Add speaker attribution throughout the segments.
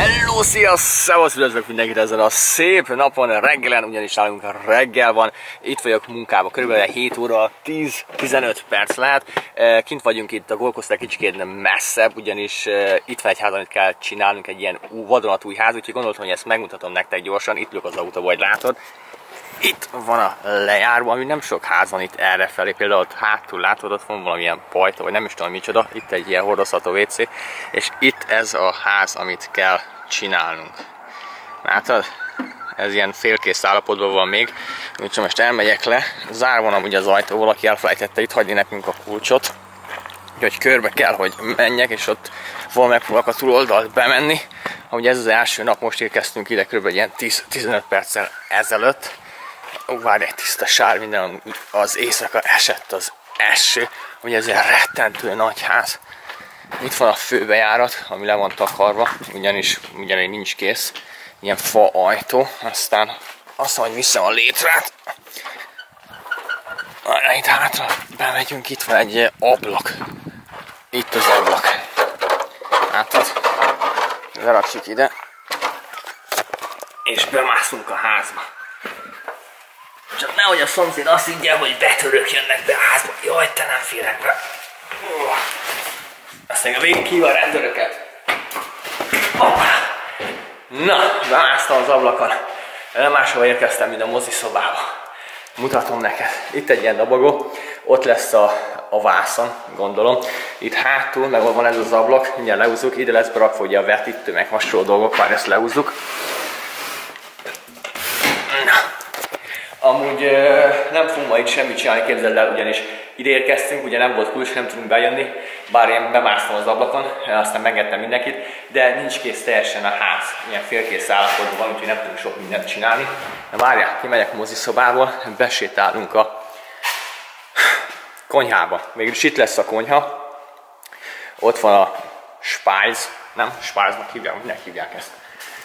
Speaker 1: Hello, szia, szevasz, üdvözlök mindenkit ezen a szép napon, reggelen, ugyanis nálunk reggel van, itt vagyok munkába, körülbelül 7 óra 10-15 perc lehet, Eh, kint vagyunk itt a Golkosztal kicsikét messzebb, ugyanis eh, itt van egy ház, amit kell csinálnunk, egy ilyen vadonatúj ház, úgyhogy gondoltam, hogy ezt megmutatom nektek gyorsan, itt ülök az autóba, hogy látod. Itt van a lejárva, ami nem sok ház van itt erre felé, például ott hátul látod, ott van valamilyen pajta, vagy nem is tudom micsoda, itt egy ilyen hordozható WC, és itt ez a ház, amit kell csinálnunk. Látod? Ez ilyen félkész állapotban van még, úgyhogy most elmegyek le, zárva van amúgy az ajtó, valaki elfelejtette itt hagyni nekünk a kulcsot, úgyhogy körbe kell, hogy menjek, és ott van megpróbálok a túloldalt bemenni. Ahogy ez az első nap, most érkeztünk ide kb. ilyen 10-15 perccel ezelőtt. Várj, egy tiszta sár, minden az éjszaka esett az eső, hogy ez egy rettentő nagy ház. Itt van a főbejárat, ami le van takarva, ugyanis ugyanis nincs kész. Ilyen fa ajtó, aztán azt mondja, hogy vissza a létrát. Arra itt hátra bemegyünk, itt van egy ablak. Itt az ablak. Látod? Lerakjuk ide. És bemászunk a házba. Csak nehogy a szomszéd azt higgye, hogy betörők jönnek be a házba. Jaj, te nem férek be. Aztán a végig a rendőröket. Na, bemásztam az ablakon. Máshova érkeztem, mint a mozi szobába. Mutatom neked. Itt egy ilyen dabogó, ott lesz a, a vászon, gondolom. Itt hátul, meg van ez az ablak, mindjárt leúzzuk, ide lesz berakva ugye a vetítő, meg hasonló dolgok, már ezt leúzzuk. Amúgy nem fogunk ma itt semmit csinálni, képzeld el, ugyanis ide érkeztünk, ugye nem volt kulcs, nem tudunk bejönni, bár én bemásztam az ablakon, aztán megettem mindenkit, de nincs kész teljesen a ház, ilyen félkész állapotban van, úgyhogy nem tudunk sok mindent csinálni. Na várjál, kimegyek moziszobából, besétálunk a konyhába. Végülis itt lesz a konyha, ott van a spájz, nem, spájznak hívják, minek hívják ezt,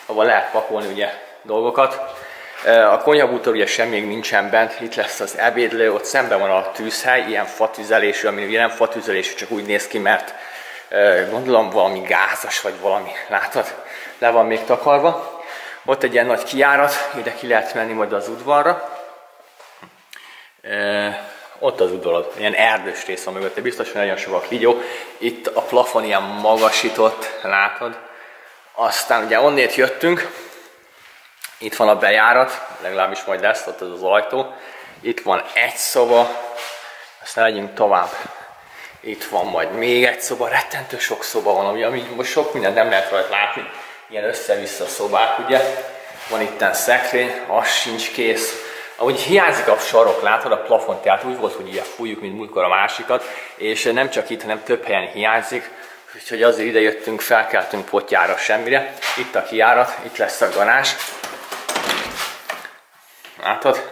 Speaker 1: ahol lehet pakolni ugye dolgokat. A konyhabútor ugye sem még nincsen bent, itt lesz az ebédlő, ott szemben van a tűzhely, ilyen fatüzelésű, ami ugye nem fatüzelésű, csak úgy néz ki, mert gondolom valami gázas vagy valami, látod? Le van még takarva. Ott egy ilyen nagy kijárat, ide ki lehet menni majd az udvarra. Ott az udvarod, ilyen erdős rész van mögötte, biztos, hogy nagyon sok a kígyó. Itt a plafon ilyen magasított, látod? Aztán ugye onnét jöttünk, itt van a bejárat, legalábbis majd lesz ott az az ajtó. Itt van egy szoba, aztán legyünk tovább. Itt van majd még egy szoba, rettentő sok szoba van, ami, ami most sok mindent nem lehet rajta látni. Ilyen össze-vissza szobák, ugye. Van itten szekrény, az sincs kész. Ahogy hiányzik a sarok, látod a plafon, tehát úgy volt, hogy ilyen fújjuk, mint múltkor a másikat, és nem csak itt, hanem több helyen hiányzik, úgyhogy azért ide jöttünk, felkeltünk potyára semmire. Itt a kijárat, itt lesz a garázs, Látod?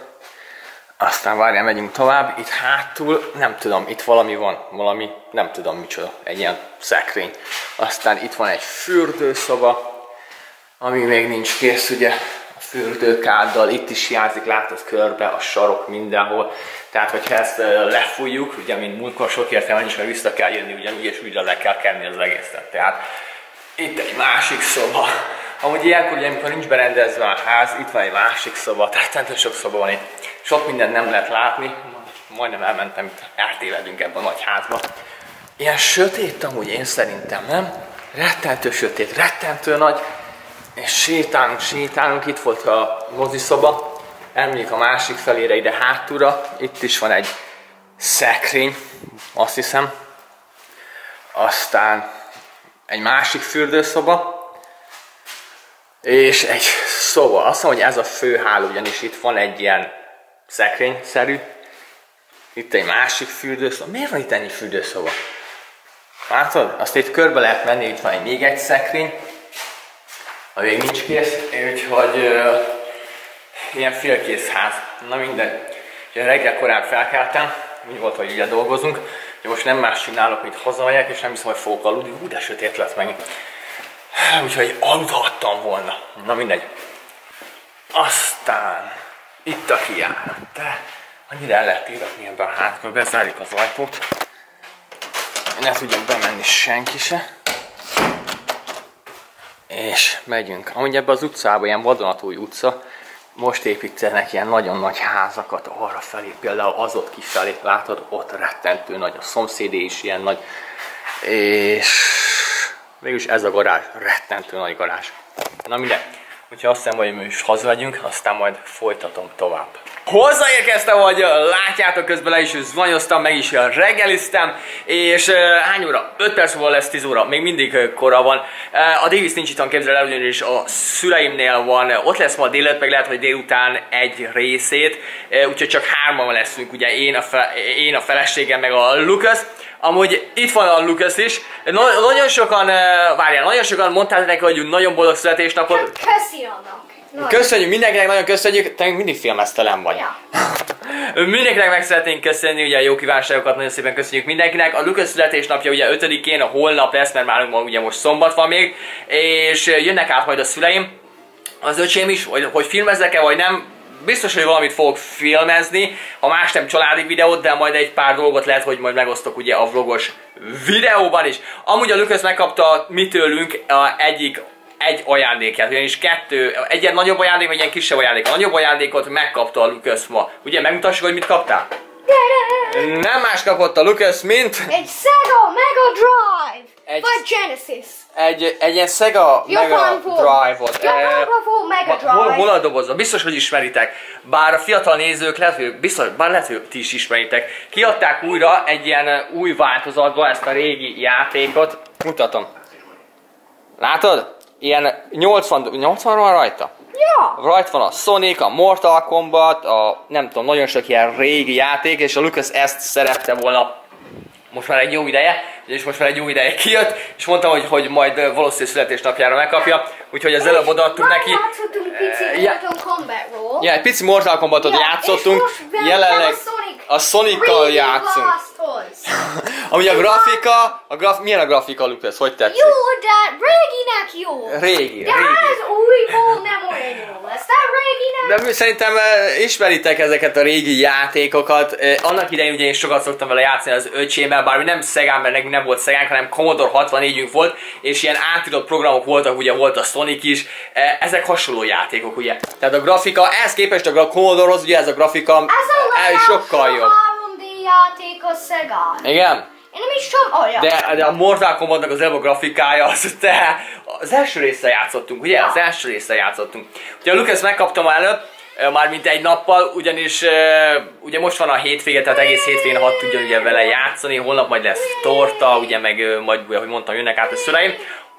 Speaker 1: Aztán várjál, megyünk tovább. Itt hátul, nem tudom, itt valami van, valami, nem tudom micsoda, egy ilyen szekrény. Aztán itt van egy fürdőszoba, ami még nincs kész, ugye, a fürdőkáddal, itt is hiányzik, látod körbe, a sarok mindenhol. Tehát, hogyha ezt lefújjuk, ugye, mint múltkor sok értelme nincs, mert vissza kell jönni, ugyanúgy, és újra le kell kenni az egészet. Tehát itt egy másik szoba. Amúgy ilyenkor, ugye, amikor nincs berendezve a ház, itt van egy másik szoba, tehát sok szoba van itt. Sok mindent nem lehet látni, majdnem elmentem, itt eltévedünk ebben a nagy házba. Ilyen sötét amúgy én szerintem, nem? Rettentő sötét, rettentő nagy, és sétálunk, sétálunk, itt volt a moziszoba, elmegyünk a másik felére, ide hátulra, itt is van egy szekrény, azt hiszem, aztán egy másik fürdőszoba, és egy szoba. Azt mondom, hogy ez a főháló, ugyanis itt van egy ilyen szekrényszerű, itt egy másik fürdőszoba. Miért van itt ennyi fürdőszoba? Látod? Azt itt körbe lehet menni, itt van egy még egy szekrény, ami még nincs kész, úgyhogy uh, ilyen félkész ház. Na minden. Ugye reggel korán felkeltem, úgy volt, hogy ugye dolgozunk, de most nem más csinálok, mint hazamegyek, és nem hiszem, hogy fogok aludni. Hú, de sötét lett meg. Úgyhogy aludhattam volna. Na mindegy. Aztán itt a kijárat. De annyira el lehet íratni ebben a hátba, bezárjuk az ajtót. Ne tudjon bemenni senki se. És megyünk. Amúgy ebbe az utcába, ilyen vadonatúj utca, most építenek ilyen nagyon nagy házakat arra felé, például az ott kifelé, látod, ott rettentő nagy, a szomszédé is ilyen nagy, és mégis ez a garázs, rettentő nagy garázs. Na mindegy, hogyha azt hiszem, hogy mi is hazamegyünk, aztán majd folytatom tovább. Hozzáérkeztem, hogy látjátok, közben le is zvanyoztam, meg is reggeliztem, és hány óra? 5 perc múlva lesz 10 óra, még mindig kora van. A Davis nincs itt, képzel el, ugyanis a szüleimnél van, ott lesz ma délután, meg lehet, hogy délután egy részét, úgyhogy csak hárman leszünk, ugye én a, fe, én a feleségem, meg a Lucas. Amúgy itt van a Lucas is. No, nagyon sokan, uh, várjál, nagyon sokan mondták neki, hogy nagyon boldog születésnapot. Hát
Speaker 2: köszi annak.
Speaker 1: Nagy. Köszönjük mindenkinek, nagyon köszönjük, te mindig filmesztelen vagy. Ja. mindenkinek meg szeretnénk köszönni, ugye a jó kívánságokat nagyon szépen köszönjük mindenkinek. A Lucas születésnapja ugye 5-én, a holnap lesz, mert már ugye most szombat van még, és jönnek át majd a szüleim, az öcsém is, hogy, hogy filmezzek-e vagy nem, biztos, hogy valamit fogok filmezni, ha más nem családi videót, de majd egy pár dolgot lehet, hogy majd megosztok ugye a vlogos videóban is. Amúgy a Lucas megkapta mi tőlünk a egyik egy ajándékját, ugyanis kettő, egy ilyen nagyobb ajándék, vagy egy ilyen kisebb ajándék. A nagyobb ajándékot megkapta a Lucas ma. Ugye, megmutassuk, hogy mit kaptál? Nem más kapott a Lucas, mint...
Speaker 2: Egy Sega Mega Drive! Egy... Vagy Genesis.
Speaker 1: Egy, egy ilyen Sega Mega Drive-ot.
Speaker 2: Mega Drive. Hol,
Speaker 1: hol a dobozza? Biztos, hogy ismeritek. Bár a fiatal nézők lehet, hogy biztos, bár lehet, hogy ti is ismeritek. Kiadták újra egy ilyen új változatba ezt a régi játékot. Mutatom. Látod? ilyen 80, 80 van rajta?
Speaker 2: Ja.
Speaker 1: Rajta van a Sonic, a Mortal Kombat, a nem tudom, nagyon sok ilyen régi játék, és a Lucas ezt szerette volna most már egy jó ideje, és most már egy jó ideje kijött, és mondtam, hogy, hogy majd valószínűleg születésnapjára megkapja, úgyhogy az előbb odaadtunk neki.
Speaker 2: játszottunk pici ja. Mortal Kombatról.
Speaker 1: Ja, egy pici Mortal Kombatot ja, játszottunk, jelenleg a Sonic-kal játszunk. Ami a grafika, a graf, milyen a grafika, Lucas? Hogy tetszik?
Speaker 2: Jó, de réginek jó.
Speaker 1: Régi,
Speaker 2: De régi. az újból nem olyan jó lesz. De réginek...
Speaker 1: De szerintem uh, ismeritek ezeket a régi játékokat. Uh, annak idején ugye én sokat szoktam vele játszani az öcsémmel, bár nem Szegán, mert nekünk nem volt Szegánk, hanem Commodore 64-ünk volt, és ilyen átírott programok voltak, ugye volt a Sonic is. Uh, ezek hasonló játékok, ugye. Tehát a grafika, ehhez képest a Commodore-hoz, ugye ez a grafika
Speaker 2: ez
Speaker 1: sokkal jobb
Speaker 2: játék a Sega.
Speaker 1: Igen?
Speaker 2: Én nem is tudom olyan.
Speaker 1: De, de a Mortal Kombatnak az elva grafikája, az te az első része játszottunk, ugye? Ja. Az első része játszottunk. Ugye a Lucas megkaptam előbb, már mint egy nappal, ugyanis ugye most van a hétvége, tehát egész hétvégén hat tudjon ugye vele játszani, holnap majd lesz torta, ugye meg majd, ahogy mondtam, jönnek át a szüleim.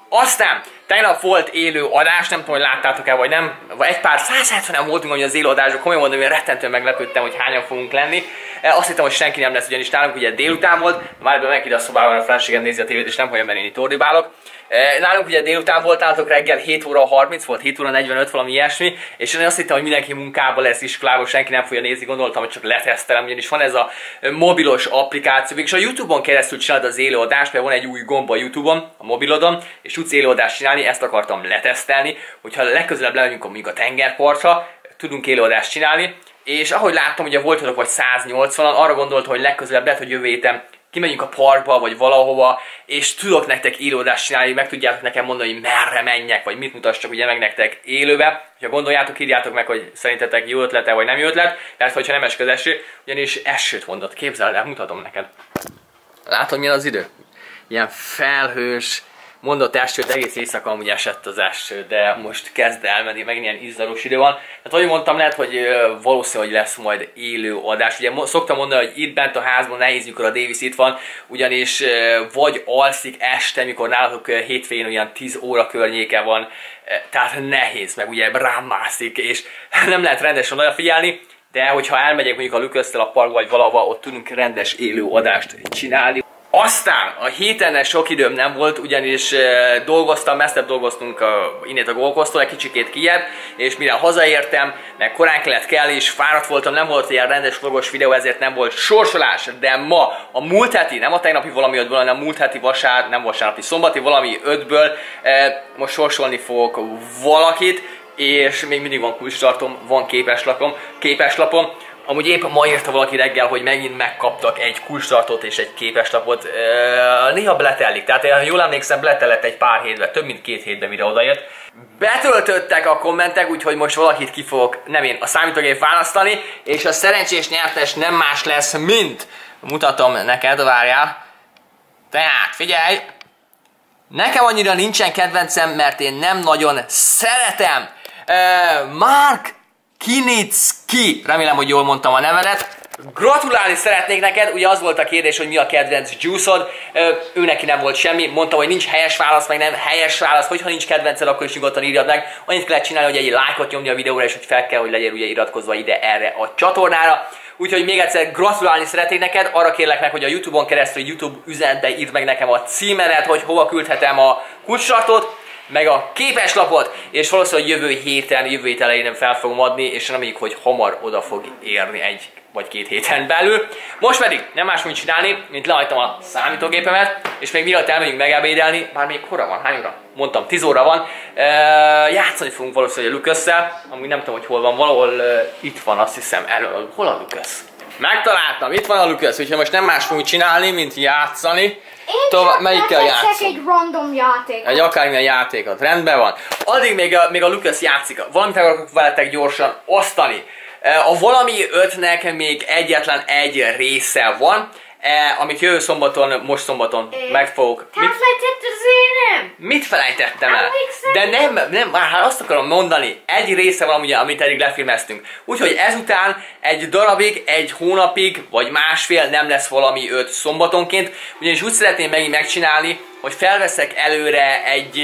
Speaker 1: Aztán tegnap volt élő adás, nem tudom, hogy láttátok-e vagy nem, vagy egy pár 170-en voltunk hogy az élő adások, komolyan mondom, hogy rettentően meglepődtem, hogy hányan fogunk lenni. E, azt hittem, hogy senki nem lesz, ugyanis nálunk ugye délután volt, már ebben meg ide a szobában a feleségem nézi a tévét, és nem hallja, mert én itt ordibálok. E, nálunk ugye délután voltátok reggel 7 óra 30 volt, 7 óra 45 valami ilyesmi, és én azt hittem, hogy mindenki munkába lesz iskolában, senki nem fogja nézni, gondoltam, hogy csak letesztelem, ugyanis van ez a mobilos applikáció, és a Youtube-on keresztül csinálod az élőadást, mert van egy új gomba a Youtube-on, a mobilodon, és tudsz élőadást csinálni, ezt akartam letesztelni, hogyha legközelebb lemegyünk mondjuk a tengerpartra, tudunk élőadást csinálni, és ahogy láttam, ugye voltatok vagy 180-an, arra gondoltam, hogy legközelebb lehet, hogy jövő héten kimegyünk a parkba, vagy valahova, és tudok nektek íródást csinálni, meg tudjátok nekem mondani, hogy merre menjek, vagy mit mutassak ugye meg nektek élőbe. Ha gondoljátok, írjátok meg, hogy szerintetek jó ötlete, vagy nem jó ötlet, mert hogyha nem esik az eső, ugyanis esőt mondott, képzeld el, mutatom neked. Látod, milyen az idő? Ilyen felhős, mondott eső, egész éjszaka amúgy esett az eső, de most kezd elmenni, meg ilyen izzaros idő van. Tehát ahogy mondtam, lehet, hogy valószínű, hogy lesz majd élő adás. Ugye szoktam mondani, hogy itt bent a házban nehéz, mikor a Davis itt van, ugyanis vagy alszik este, mikor nálatok hétfőn olyan 10 óra környéke van, tehát nehéz, meg ugye rám mászik, és nem lehet rendesen odafigyelni, de hogyha elmegyek mondjuk a Lüköztel a parkba, vagy valahova, ott tudunk rendes élő adást csinálni. Aztán a héten sok időm nem volt, ugyanis e, dolgoztam, messzebb dolgoztunk a, innét a Golkosztól, egy kicsikét kijebb, és mire hazaértem, meg korán kellett kell, és fáradt voltam, nem volt ilyen rendes vlogos videó, ezért nem volt sorsolás, de ma a múlt heti, nem a tegnapi valami ötből, hanem a múlt heti vasár, nem vasárnapi, szombati valami ötből, e, most sorsolni fogok valakit, és még mindig van kulcstartom, van képeslapom, képeslapom, Amúgy épp ma írta valaki reggel, hogy megint megkaptak egy kulcstartót és egy képeslapot. Néha beletelik, tehát ha jól emlékszem, beletelett egy pár hétbe, több mint két hétbe, mire odajött. Betöltöttek a kommentek, úgyhogy most valakit ki fogok, nem én, a számítógép választani, és a szerencsés nyertes nem más lesz, mint mutatom neked, várjál. Tehát, figyelj! Nekem annyira nincsen kedvencem, mert én nem nagyon szeretem. Uh, Mark Kinitski, remélem, hogy jól mondtam a nevedet. Gratulálni szeretnék neked, ugye az volt a kérdés, hogy mi a kedvenc juiceod. Ő neki nem volt semmi, mondta, hogy nincs helyes válasz, meg nem helyes válasz, hogyha nincs kedvenced, akkor is nyugodtan írjad meg. Annyit kell csinálni, hogy egy lájkot nyomni a videóra, és hogy fel kell, hogy legyél ugye iratkozva ide erre a csatornára. Úgyhogy még egyszer gratulálni szeretnék neked, arra kérlek meg, hogy a Youtube-on keresztül YouTube üzenetbe írd meg nekem a címenet, hogy hova küldhetem a kulcsartot, meg a képeslapot, és valószínűleg jövő héten, jövő hét elején fel fogom adni, és reméljük, hogy hamar oda fog érni egy vagy két héten belül. Most pedig nem más, mint csinálni, mint lehagytam a számítógépemet, és még mielőtt elmegyünk megebédelni, már még kora van, hány óra? Mondtam, 10 óra van. E, játszani fogunk valószínűleg a lucas ami nem tudom, hogy hol van, valahol e, itt van, azt hiszem, elő. Hol a Lucas? Megtaláltam, itt van a Lucas, úgyhogy most nem más fogunk csinálni, mint játszani.
Speaker 2: Én csak
Speaker 1: melyikkel játszunk?
Speaker 2: egy random játékot.
Speaker 1: Egy akármilyen játékot, rendben van. Addig még a, még a Lucas játszik, valamit akarok veletek gyorsan osztani. E, A valami ötnek még egyetlen egy része van, e, amit jövő szombaton, most szombaton
Speaker 2: É.
Speaker 1: meg fogok. Mit,
Speaker 2: Elfelejtett az énem!
Speaker 1: mit felejtettem el? De nem, nem, már hát azt akarom mondani, egy része van ugye, amit eddig lefilmeztünk. Úgyhogy ezután egy darabig, egy hónapig, vagy másfél nem lesz valami öt szombatonként, ugyanis úgy szeretném megint megcsinálni, hogy felveszek előre egy,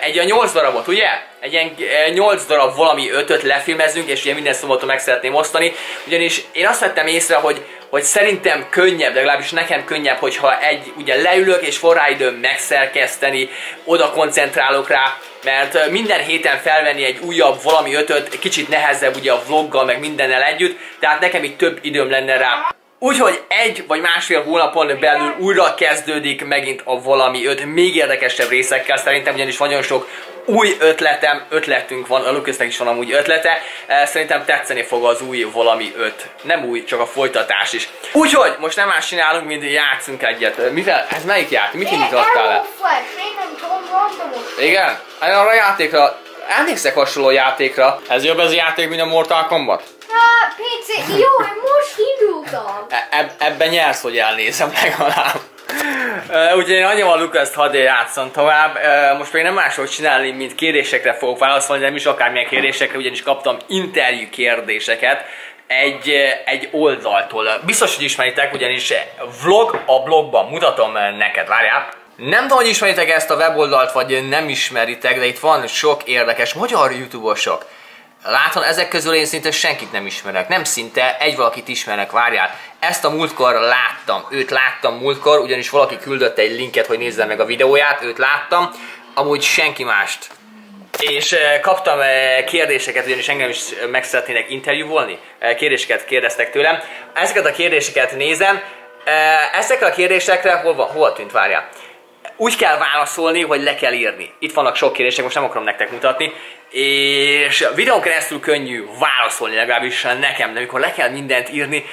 Speaker 1: egy a 8 darabot, ugye? Egy ilyen 8 darab valami ötöt lefilmezünk, és ugye minden szombaton meg szeretném osztani, ugyanis én azt vettem észre, hogy, hogy szerintem könnyebb, legalábbis nekem könnyebb, hogyha egy, ugye leülök és van rá időm megszerkeszteni, oda koncentrálok rá, mert minden héten felvenni egy újabb valami ötöt, kicsit nehezebb ugye a vloggal, meg mindennel együtt, tehát nekem itt több időm lenne rá. Úgyhogy egy vagy másfél hónapon belül újra kezdődik megint a valami öt még érdekesebb részekkel, szerintem ugyanis nagyon sok új ötletem, ötletünk van, a Lucasnek is van amúgy ötlete, Eh, szerintem tetszeni fog az új valami öt. Nem új, csak a folytatás is. Úgyhogy most nem más csinálunk, mint játszunk egyet. Mivel, ez melyik játék? Mit indítottál
Speaker 2: randomot.
Speaker 1: Igen? Hát arra a játékra, emlékszek hasonló játékra. Ez jobb ez a játék, mint a Mortal Kombat?
Speaker 2: Hát, PC, jó, én most indultam.
Speaker 1: E- eb- ebben nyersz, hogy elnézem legalább. Uh, úgyhogy én annyival Lucas-t hadd játszom tovább. Uh, most még nem máshogy csinálni, mint kérdésekre fogok válaszolni, nem is akármilyen kérdésekre, ugyanis kaptam interjú kérdéseket egy, eh, egy oldaltól. Biztos, hogy ismeritek, ugyanis vlog a blogban mutatom neked, várjál. Nem tudom, hogy ismeritek ezt a weboldalt, vagy nem ismeritek, de itt van sok érdekes magyar youtubosok. Látom, ezek közül én szinte senkit nem ismerek. Nem szinte, egy valakit ismerek, várjál. Ezt a múltkor láttam, őt láttam múltkor, ugyanis valaki küldött egy linket, hogy nézzem meg a videóját, őt láttam, amúgy senki mást. És eh, kaptam eh, kérdéseket, ugyanis engem is meg szeretnének interjúvolni. Eh, kérdéseket kérdeztek tőlem. Ezeket a kérdéseket nézem. Eh, Ezekre a kérdésekre hol, van, hol tűnt, várjál úgy kell válaszolni, hogy le kell írni. Itt vannak sok kérdések, most nem akarom nektek mutatni. És videón keresztül könnyű válaszolni, legalábbis nekem, de amikor le kell mindent írni,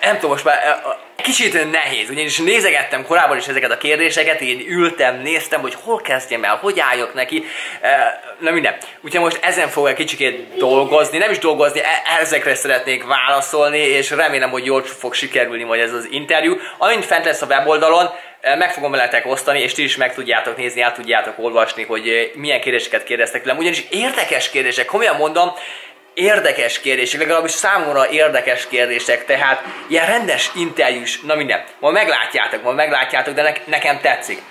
Speaker 1: nem tudom, most már eh, kicsit nehéz, ugyanis nézegettem korábban is ezeket a kérdéseket, így ültem, néztem, hogy hol kezdjem el, hogy álljak neki, Eh, na minden. Úgyhogy most ezen fogok egy kicsikét dolgozni, nem is dolgozni, e- ezekre szeretnék válaszolni, és remélem, hogy jól fog sikerülni majd ez az interjú. Amint fent lesz a weboldalon, eh, meg fogom veletek osztani, és ti is meg tudjátok nézni, el tudjátok olvasni, hogy milyen kérdéseket kérdeztek tőlem. Ugyanis érdekes kérdések, komolyan mondom, érdekes kérdések, legalábbis számomra érdekes kérdések, tehát ilyen rendes interjús, na minden. Ma meglátjátok, ma meglátjátok, de ne- nekem tetszik.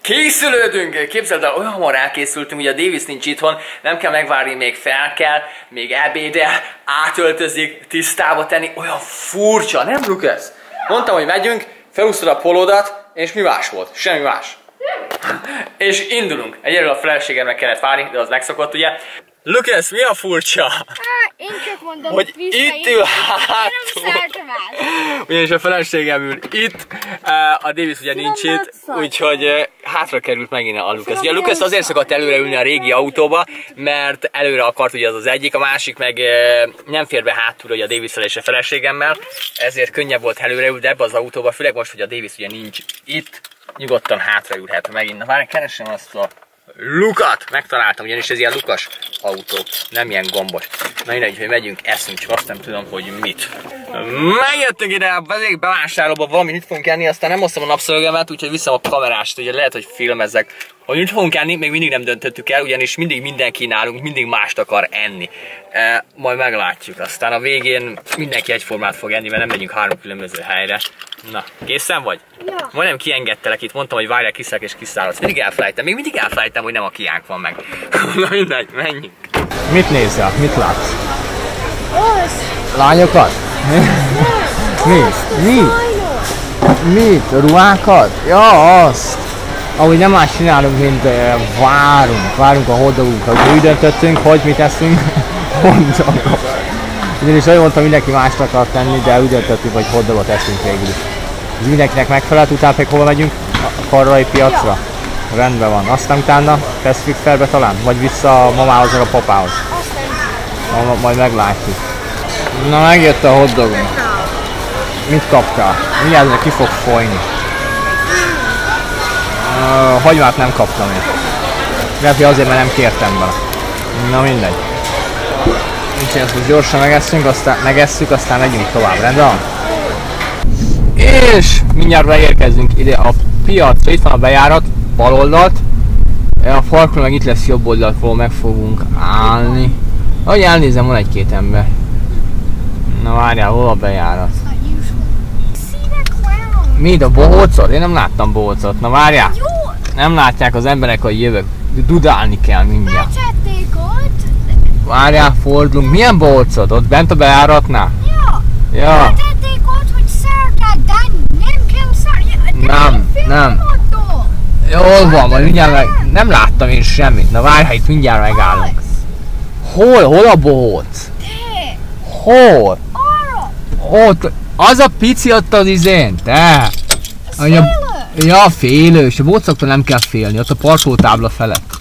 Speaker 1: Készülődünk! Képzeld el, olyan hamar elkészültünk, ugye a Davis nincs itthon, nem kell megvárni, még fel kell, még ebédel, átöltözik, tisztába tenni, olyan furcsa, nem Lucas? Mondtam, hogy megyünk, felúsztad a polodat, és mi más volt? Semmi más. És indulunk. Egyelőre a feleségemnek kellett várni, de az megszokott ugye. Lucas, mi a furcsa?
Speaker 2: Hát, én csak mondom,
Speaker 1: Hogy itt ül hátul. Ugyanis a feleségem ül itt, eh, a Davis ugye nincs itt, úgyhogy eh, hátra került megint a Lucas. Ugye a Lucas azért szokott előre ülni a régi autóba, mert előre akart ugye az az egyik, a másik meg e, nem fér be hátul ugye a davis és a feleségemmel, ezért könnyebb volt előre ülni, ebbe az autóba, főleg most, hogy a Davis ugye nincs itt, nyugodtan hátraülhet megint. Na várj, keresem azt a lukat! Megtaláltam, ugyanis ez ilyen lukas autó, nem ilyen gombos. Na mindegy, hogy megyünk, eszünk, csak azt nem tudom, hogy mit. Megjöttünk ide a bevásárlóba, valami mit fogunk enni, aztán nem hoztam a napszövegemet, úgyhogy viszem a kamerást, ugye lehet, hogy filmezek. Hogy mit fogunk enni, még mindig nem döntöttük el, ugyanis mindig mindenki nálunk mindig mást akar enni. E, majd meglátjuk, aztán a végén mindenki egyformát fog enni, mert nem megyünk három különböző helyre. Na, készen vagy?
Speaker 2: Ja.
Speaker 1: Majdnem kiengedtelek itt, mondtam, hogy várjál, kiszállok és kiszállsz. Mindig elfelejtem, még mindig elfelejtem, hogy nem a kiánk van meg. Na mindegy, menjünk. Mit nézel? Mit látsz?
Speaker 2: Az.
Speaker 1: Lányokat? Mi? Mi? Mit? Ruhákat? Ja, azt. Ahogy nem más csinálunk, mint uh, várunk. Várunk a hordogunkat. Úgy döntöttünk, hogy mit eszünk. Hordogot. Ugyanis olyan mondtam, mindenki mást akar tenni, de úgy döntöttük, hogy hordogot eszünk végül is. Ez mindenkinek megfelelt, utána pedig hova megyünk? A karrai piacra? Ja. Rendben van. Aztán utána Pacific Fairbe talán? Vagy vissza a mamához, meg a papához?
Speaker 2: Azt nem
Speaker 1: Ma, majd meglátjuk. Na megjött a hotdogunk. Mit kaptál? Mindjárt ki fog folyni. Uh, hagymát nem kaptam én. Lehet, hogy azért, mert nem kértem bele. Na mindegy. Úgyhogy ezt most gyorsan megesszünk, aztán megesszük, aztán megyünk tovább, rendben? És mindjárt beérkezünk ide a piacra, itt van a bejárat, bal oldalt. A farkon meg itt lesz jobb oldalt, ahol meg fogunk állni. Ahogy elnézem, van egy-két ember. Na várjál, hol a bejárat? Mi, a bohócot? Én nem láttam bohócot. Na várjál! Nem látják az emberek, hogy jövök. Dudálni kell mindjárt. Várjál, fordulunk. Milyen bohócot? Ott bent a bejáratnál?
Speaker 2: Ja.
Speaker 1: Ja.
Speaker 2: Megcsették ott, hogy szerked, de nem kell szerked.
Speaker 1: Nem, nem. Jól van, majd mindjárt meg... Nem láttam én semmit. Na várj, itt mindjárt megállunk. Hol? Hol a bohóc? Hol? Ott. Az a pici ott az izén. Te. Anya, ja, félős. A bohócoktól nem kell félni. Ott a parkolótábla felett.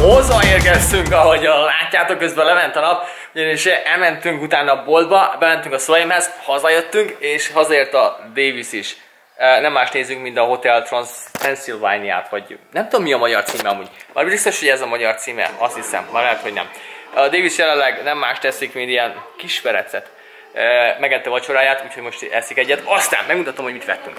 Speaker 1: Hozzáérkeztünk, ahogy a látjátok, közben lement a nap, ugyanis elmentünk utána a boltba, bementünk a szüleimhez, hazajöttünk, és hazaért a Davis is. Nem más nézünk, mint a Hotel Transylvania-t, vagy nem tudom mi a magyar címe amúgy. Már biztos, hogy ez a magyar címe, azt hiszem, már lehet, hogy nem. A Davis jelenleg nem más teszik, mint ilyen kis perecet. Megette vacsoráját, úgyhogy most eszik egyet. Aztán megmutatom, hogy mit vettünk.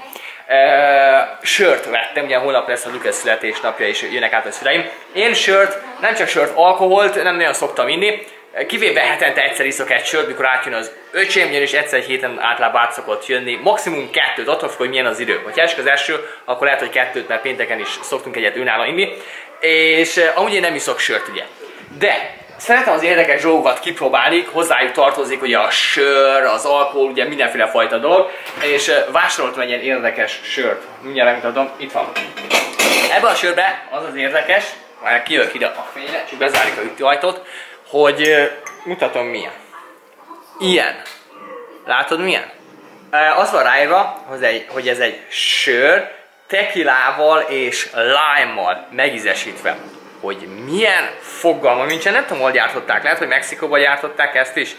Speaker 1: Sört vettem, ugye holnap lesz a Lucas születésnapja, és jönnek át a szüleim. Én sört, nem csak sört, alkoholt, nem nagyon szoktam inni. Kivéve hetente egyszer iszok egy sört, mikor átjön az öcsém, ugyanis egyszer egy héten általában át szokott jönni. Maximum kettőt, attól függ, hogy milyen az idő. Ha esik az első, akkor lehet, hogy kettőt, mert pénteken is szoktunk egyet önálló inni. És amúgy én nem iszok sört, ugye. De szeretem az érdekes dolgokat kipróbálni, hozzájuk tartozik ugye a sör, az alkohol, ugye mindenféle fajta dolog, és vásároltam egy ilyen érdekes sört. Mindjárt megmutatom, itt van. Ebbe a sörbe az az érdekes, már kijövök ide a fényre, csak bezárjuk a ütőajtót, hogy mutatom milyen. Ilyen. Látod milyen? Az van ráírva, hogy ez egy sör, tekilával és lime-mal megízesítve. Hogy milyen fogalma nincsen, nem tudom, hol gyártották. Lehet, hogy Mexikóban gyártották ezt is.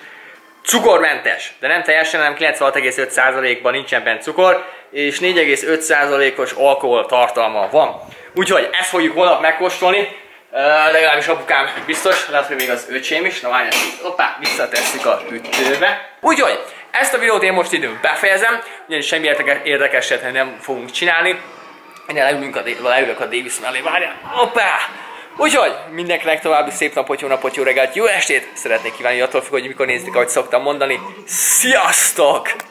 Speaker 1: Cukormentes, de nem teljesen, nem 96,5%-ban nincsen benne cukor, és 4,5%-os alkohol tartalma van. Úgyhogy ezt fogjuk holnap megkóstolni, Uh, legalábbis apukám biztos, lehet, hogy még az öcsém is. Na várj, hoppá, visszatesszük a ütőbe. Úgyhogy ezt a videót én most időn befejezem, ugyanis semmi érdeke- érdekeset nem fogunk csinálni. Én leülünk a, leülök a Davis mellé, várjál, hoppá! Úgyhogy mindenkinek további szép napot, jó napot, jó reggelt, jó estét! Szeretnék kívánni attól függ, hogy mikor nézik, ahogy szoktam mondani. Sziasztok!